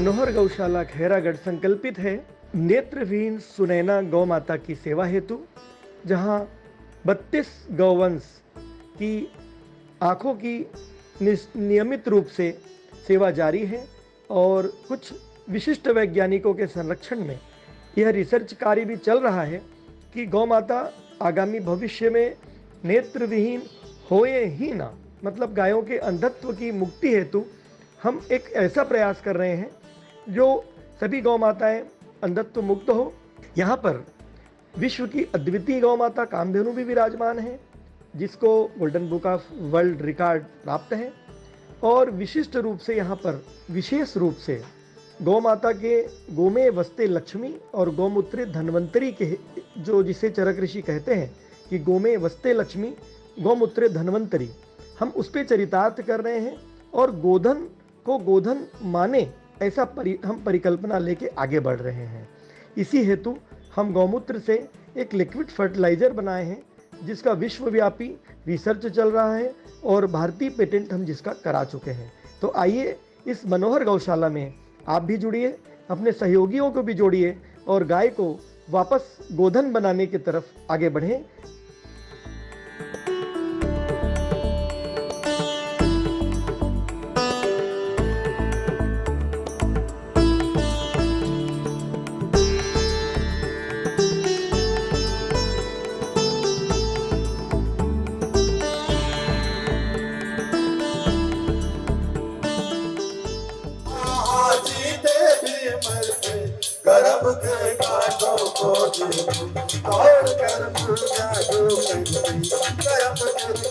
मनोहर गौशाला खैरागढ़ संकल्पित है। नेत्रविहीन सुनैना गौ माता की सेवा हेतु, जहाँ 32 गौवंश की आँखों की नियमित रूप से सेवा जारी है और कुछ विशिष्ट वैज्ञानिकों के संरक्षण में यह रिसर्च कार्य भी चल रहा है कि गौ माता आगामी भविष्य में नेत्रविहीन होए ही ना। मतलब गायों के अंधत्व की मुक्ति हेतु हम एक ऐसा प्रयास कर रहे हैं जो सभी गौ माताएँ अंधत्व मुक्त हो, यहाँ पर विश्व की अद्वितीय गौ माता कामधेनु भी विराजमान है, जिसको golden book of world record प्राप्त है, और विशिष्ट रूप से यहाँ पर विशेष रूप से गौ माता के गोमे वस्ते लक्ष्मी और गौमूत्र धन्वंतरी के, जो जिसे चरक ऋषि कहते हैं कि गोमे वस्ते लक्ष्मी, गौमूत्र धन्वंतरी, हम उस पर चरितार्थ कर रहे हैं और गोधन को गोधन माने ऐसा परि, हम परिकल्पना लेके आगे बढ़ रहे हैं। इसी हेतु हम गौमूत्र से एक लिक्विड फर्टिलाइज़र बनाए हैं, जिसका विश्वव्यापी रिसर्च चल रहा है और भारतीय पेटेंट हम जिसका करा चुके हैं। तो आइए इस मनोहर गौशाला में आप भी जुड़िए, अपने सहयोगियों को भी जोड़िए और गाय को वापस गोधन बनाने की तरफ़ आगे बढ़ें। करम के काटो को और कर्म जागो करम के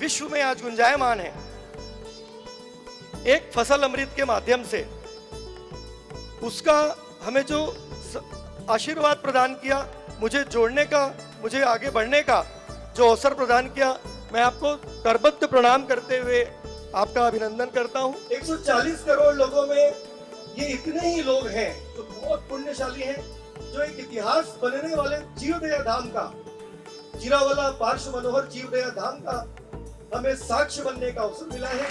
विश्व में आज गुंजायमान है। एक फ़सल अमृत के माध्यम से उसका हमें जो आशीर्वाद प्रदान किया, मुझे जोड़ने का, मुझे आगे बढ़ने का, जो अवसर प्रदान किया, मैं आपको करबद्ध प्रणाम करते हुए आपका अभिनंदन करता हूँ। 140 करोड़ लोगों में ये इतने ही लोग हैं, जो बहुत पुण्यशाली हैं, जो एक इतिहास बनने वाले जीवदया धाम का, जीरावाला पार्श्व मनोहर जीवदया धाम का हमें साक्ष्य बनने का अवसर मिला है।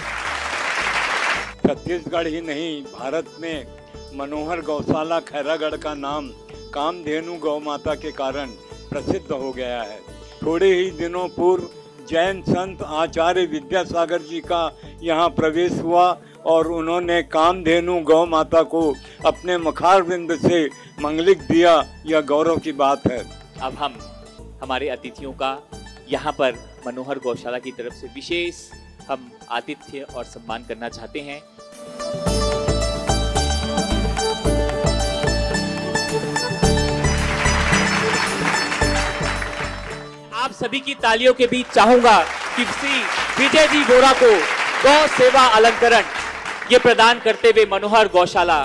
छत्तीसगढ़ ही नहीं भारत में मनोहर गौशाला खैरागढ़ का नाम कामधेनु गौ माता के कारण प्रसिद्ध हो गया है। थोड़े ही दिनों पूर्व जैन संत आचार्य विद्यासागर जी का यहाँ प्रवेश हुआ और उन्होंने कामधेनु गौ माता को अपने मखार बिंद से मंगलिक दिया। यह गौरव की बात है। अब हम हमारे अतिथियों का यहाँ पर मनोहर गौशाला की तरफ़ से विशेष हम आतिथ्य और सम्मान करना चाहते हैं। आप सभी की तालियों के बीच चाहूँगा कि श्री विजय जी गोरा को गौ सेवा अलंकरण ये प्रदान करते हुए मनोहर गौशाला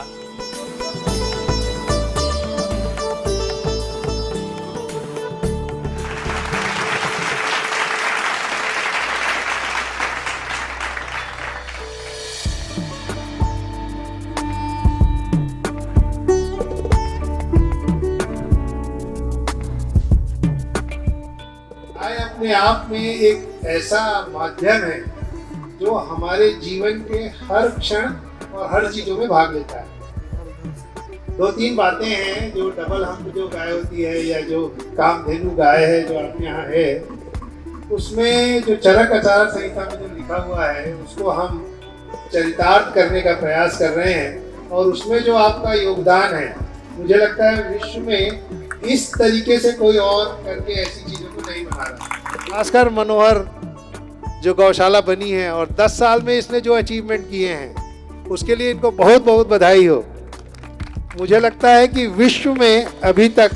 में एक ऐसा माध्यम है जो हमारे जीवन के हर क्षण और हर चीज़ों में भाग लेता है। दो तीन बातें हैं जो डबल हम्प जो गाय होती है या जो कामधेनु गाय है जो अपने यहाँ है, उसमें जो चरक आचार संहिता में जो लिखा हुआ है, उसको हम चरितार्थ करने का प्रयास कर रहे हैं और उसमें जो आपका योगदान है, मुझे लगता है विश्व में इस तरीके से कोई और करके ऐसी चीज़ों को नहीं बना रहा। खासकर मनोहर, जो गौशाला बनी है और 10 साल में इसने जो अचीवमेंट किए हैं, उसके लिए इनको बहुत बहुत बधाई हो। मुझे लगता है कि विश्व में अभी तक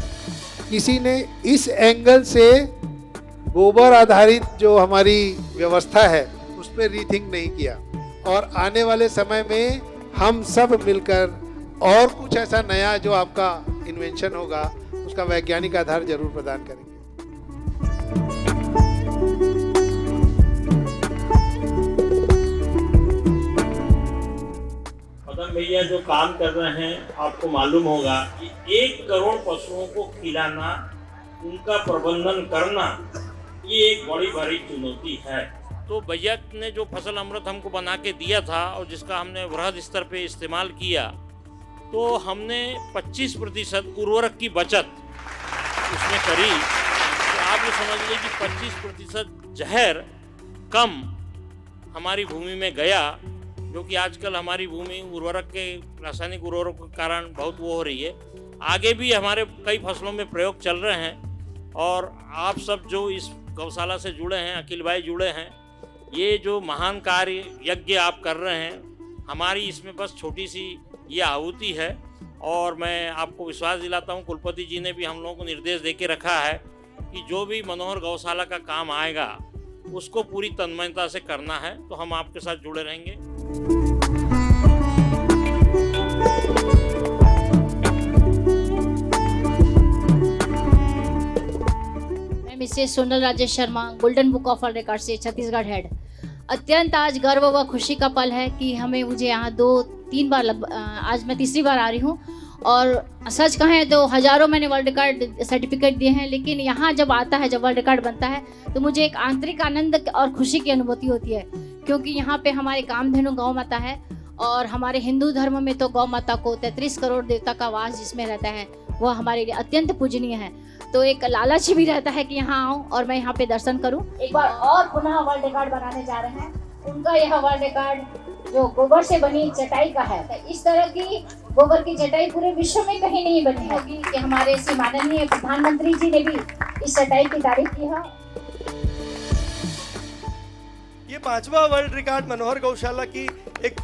किसी ने इस एंगल से गोबर आधारित जो हमारी व्यवस्था है, उस पर रीथिंक नहीं किया। और आने वाले समय में हम सब मिलकर और कुछ ऐसा नया जो आपका इन्वेंशन होगा, उसका वैज्ञानिक आधार ज़रूर प्रदान करेंगे। भैया जो काम कर रहे हैं, आपको मालूम होगा कि एक करोड़ पशुओं को खिलाना, उनका प्रबंधन करना, ये एक बड़ी बड़ी चुनौती है। तो भैया ने जो फ़सल अमृत हमको बना के दिया था और जिसका हमने वृहद स्तर पे इस्तेमाल किया तो हमने 25 प्रतिशत उर्वरक की बचत उसमें करी। तो आप ये समझ लीजिए कि 25 प्रतिशत जहर कम हमारी भूमि में गया जो कि आजकल हमारी भूमि उर्वरक के, रासायनिक उर्वरक के कारण बहुत वो हो रही है। आगे भी हमारे कई फ़सलों में प्रयोग चल रहे हैं और आप सब जो इस गौशाला से जुड़े हैं, अखिल भाई जुड़े हैं, ये जो महान कार्य यज्ञ आप कर रहे हैं, हमारी इसमें बस छोटी सी ये आहुति है और मैं आपको विश्वास दिलाता हूँ, कुलपति जी ने भी हम लोगों को निर्देश दे के रखा है कि जो भी मनोहर गौशाला का काम आएगा उसको पूरी तन्मयता से करना है तो हम आपके साथ जुड़े रहेंगे। Mrs Sonal Rajesh Sharma golden book of world record से छत्तीसगढ़ हेड अत्यंत आज गर्व व खुशी का पल है कि हमें मुझे यहाँ दो तीन बार लग, आज मैं तीसरी बार आ रही हूँ। और सच कहें तो हज़ारों मैंने वर्ल्ड रिकॉर्ड सर्टिफिकेट दिए हैं, लेकिन यहाँ जब आता है, जब वर्ल्ड रिकॉर्ड बनता है तो मुझे एक आंतरिक आनंद और खुशी की अनुभूति होती है, क्योंकि यहाँ पे हमारे कामधेनु गौ माता है और हमारे हिंदू धर्म में तो गौ माता को तैंतीस करोड़ देवता का वास जिसमें रहता है, वह हमारे लिए अत्यंत पूजनीय है। तो एक लालच भी रहता है कि यहाँ आऊँ और मैं यहाँ पे दर्शन करूँ। एक बार और पुनः वर्ल्ड रिकॉर्ड बनाने जा रहे हैं। उनका यह वर्ल्ड रिकॉर्ड जो गोबर से बनी चटाई का है तो इस तरह की गोबर की चटाई पूरे विश्व में कहीं नहीं बनी होगी कि हमारे श्री माननीय प्रधानमंत्री जी ने भी इस चटाई की तारीफ़ की है ये पांचवा वर्ल्ड रिकॉर्ड मनोहर गौशाला की एक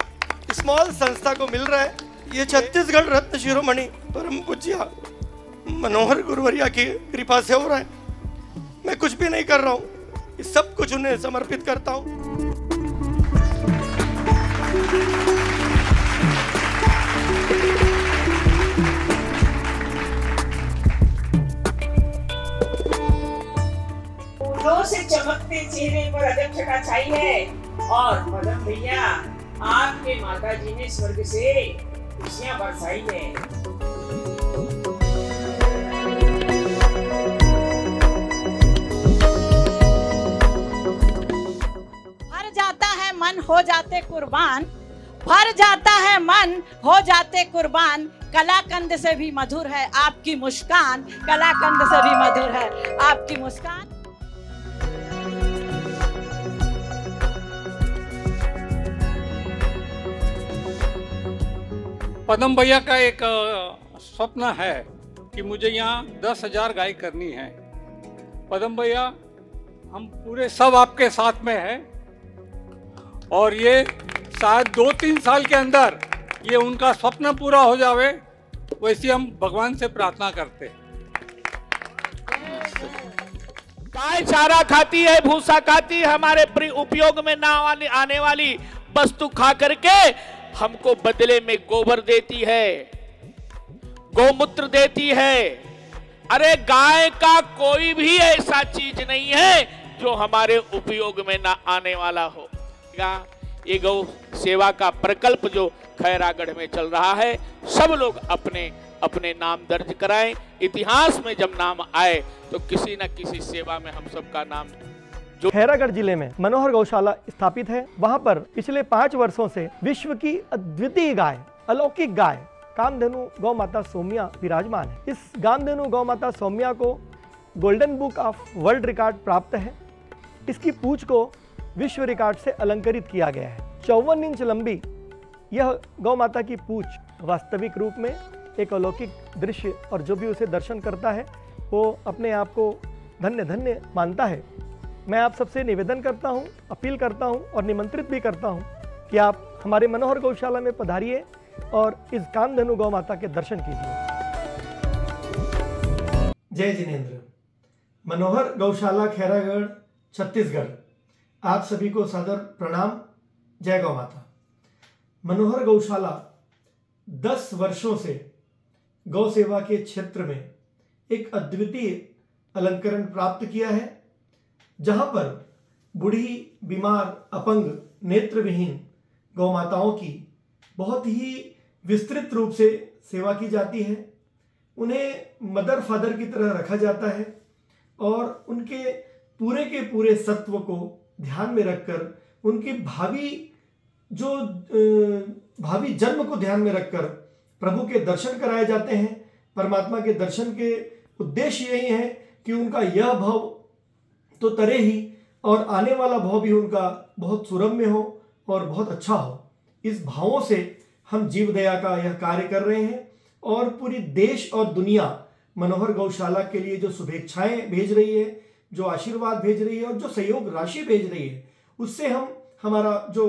स्मॉल संस्था को मिल रहा है। ये छत्तीसगढ़ रत्न शिरोमणि परम पूज्य मनोहर गुरुवरिया की कृपा से हो रहा है। मैं कुछ भी नहीं कर रहा हूँ। सब कुछ उन्हें समर्पित करता हूँ। से चमकते चेहरे पर अध्यक्षता छाई है। और मदन भैया, आपके माता जी ने स्वर्ग से खुशियाँ बरसाई है मन, हो जाते कुर्बान। भर जाता है मन, हो जाते कुर्बान। कलाकंद से भी मधुर है आपकी मुस्कान। कलाकंद से भी मधुर है आपकी मुस्कान। पदम भैया का एक स्वप्न है कि मुझे यहाँ दस हज़ार गाय करनी है। पदम भैया हम पूरे सब आपके साथ में हैं और ये शायद दो तीन साल के अंदर ये उनका स्वप्न पूरा हो जावे, वैसी हम भगवान से प्रार्थना करते गाय चारा खाती है, भूसा खाती है, हमारे उपयोग में ना आने वाली वस्तु खा करके हमको बदले में गोबर देती है, गौमूत्र देती है। अरे गाय का कोई भी ऐसा चीज़ नहीं है जो हमारे उपयोग में ना आने वाला हो। ये गौ सेवा का प्रकल्प जो खैरागढ़ में चल रहा है, सब लोग अपने अपने नाम दर्ज कराएँ। इतिहास में जब नाम आए तो किसी न किसी सेवा में हम सबका नाम जो खैरागढ़ ज़िले में मनोहर गौशाला स्थापित है, वहाँ पर पिछले पाँच वर्षों से विश्व की अद्वितीय गाय, अलौकिक गाय, कामधेनु गौ माता सौम्या विराजमान है। इस कामधेनु गौ माता सौम्या को golden book of world record प्राप्त है। इसकी पूछ को विश्व रिकॉर्ड से अलंकृत किया गया है। चौवन इंच लंबी यह गौ माता की पूछ वास्तविक रूप में एक अलौकिक दृश्य और जो भी उसे दर्शन करता है, वो अपने आप को धन्य धन्य मानता है। मैं आप सबसे निवेदन करता हूँ, अपील करता हूँ और निमंत्रित भी करता हूँ कि आप हमारे मनोहर गौशाला में पधारिए और इस कामधेनु गौ माता के दर्शन कीजिए। जय जिनेन्द्र। मनोहर गौशाला खैरागढ़ छत्तीसगढ़। आप सभी को सादर प्रणाम। जय गौ माता। मनोहर गौशाला दस वर्षों से गौ सेवा के क्षेत्र में एक अद्वितीय अलंकरण प्राप्त किया है। जहाँ पर बूढ़ी, बीमार, अपंग, नेत्रविहीन गौ माताओं की बहुत ही विस्तृत रूप से सेवा की जाती है। उन्हें मदर फादर की तरह रखा जाता है और उनके पूरे के पूरे सत्व को ध्यान में रखकर, उनकी भावी जो भावी जन्म को ध्यान में रखकर प्रभु के दर्शन कराए जाते हैं। परमात्मा के दर्शन के उद्देश्य यही है कि उनका यह भाव तो तरे ही और आने वाला भाव भी उनका बहुत सुरम्य हो और बहुत अच्छा हो। इस भावों से हम जीव दया का यह कार्य कर रहे हैं और पूरी देश और दुनिया मनोहर गौशाला के लिए जो शुभेच्छाएँ भेज रही है, जो आशीर्वाद भेज रही है और जो सहयोग राशि भेज रही है, उससे हम, हमारा जो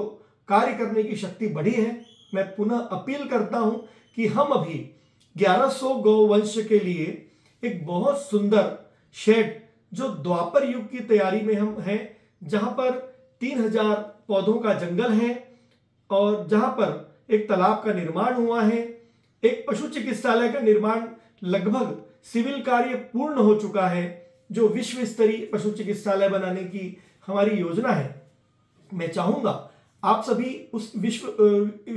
कार्य करने की शक्ति बढ़ी है। मैं पुनः अपील करता हूँ कि हम अभी 1100 गौवंश के लिए एक बहुत सुंदर शेड जो द्वापर युग की तैयारी में हम हैं, जहाँ पर 3000 पौधों का जंगल है और जहाँ पर एक तालाब का निर्माण हुआ है, एक पशु चिकित्सालय का निर्माण लगभग सिविल कार्य पूर्ण हो चुका है, जो विश्व स्तरीय पशु चिकित्सालय बनाने की हमारी योजना है। मैं चाहूँगा आप सभी उस विश्व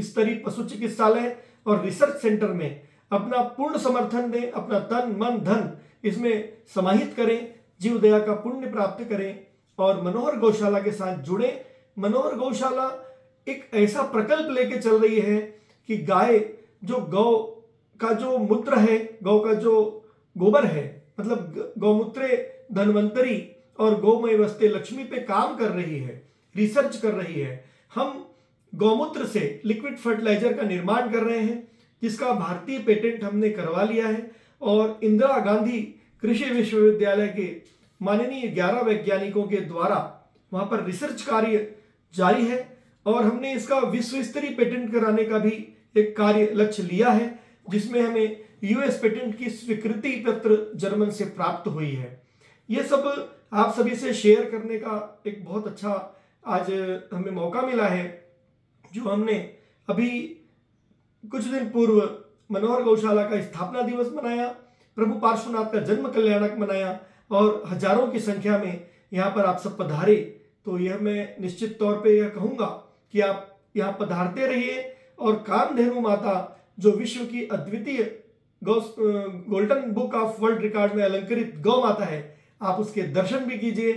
स्तरीय पशु चिकित्सालय और रिसर्च सेंटर में अपना पूर्ण समर्थन दें, अपना तन, मन, धन इसमें समाहित करें। जीव दया का पुण्य प्राप्त करें और मनोहर गौशाला के साथ जुड़े। मनोहर गौशाला एक ऐसा प्रकल्प लेके चल रही है कि गाय जो गौ का जो मूत्र है, गौ का जो गोबर है मतलब गौमूत्र, धनवंतरी और गौमय वस्ते लक्ष्मी पे काम कर रही है रिसर्च कर रही है। हम गौमूत्र से लिक्विड फर्टिलाइज़र का निर्माण कर रहे हैं, जिसका भारतीय पेटेंट हमने करवा लिया है और इंदिरा गांधी कृषि विश्वविद्यालय के माननीय 11 वैज्ञानिकों के द्वारा वहाँ पर रिसर्च कार्य जारी है और हमने इसका विश्व स्तरीय पेटेंट कराने का भी एक कार्य लक्ष्य लिया है, जिसमें हमें यूएस पेटेंट की स्वीकृति पत्र जर्मन से प्राप्त हुई है। ये सब आप सभी से शेयर करने का एक बहुत अच्छा आज हमें मौका मिला है, जो हमने अभी कुछ दिन पूर्व मनोहर गौशाला का स्थापना दिवस मनाया। प्रभु पार्श्वनाथ का जन्म कल्याणक मनाया और हज़ारों की संख्या में यहाँ पर आप सब पधारे। तो यह मैं निश्चित तौर पे यह कहूँगा कि आप यहाँ पधारते रहिए और कामधेनु माता, जो विश्व की अद्वितीय golden book of world record में अलंकृत गौ माता है, आप उसके दर्शन भी कीजिए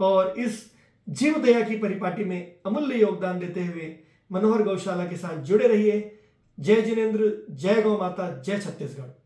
और इस जीव दया की परिपाटी में अमूल्य योगदान देते हुए मनोहर गौशाला के साथ जुड़े रहिए। जय जिनेन्द्र, जय गौ माता, जय छत्तीसगढ़।